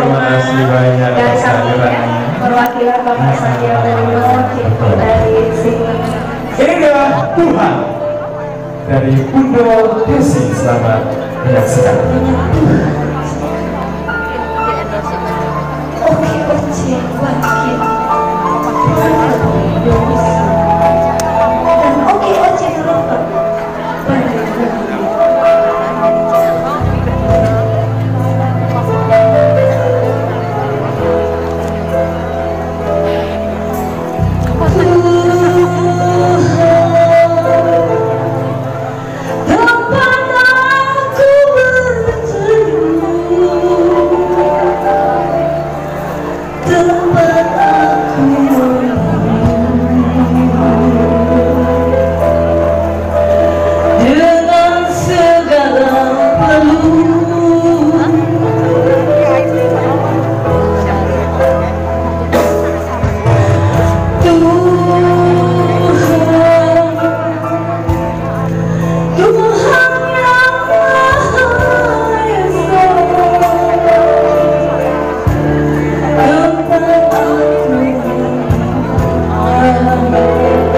terhormat kasih banyak dan atas kami kehadirannya. perwakilan Bapak Sandiaga Uno yaitu dari sini Tuhan dari Bundo Desi selamat menyaksikan. love.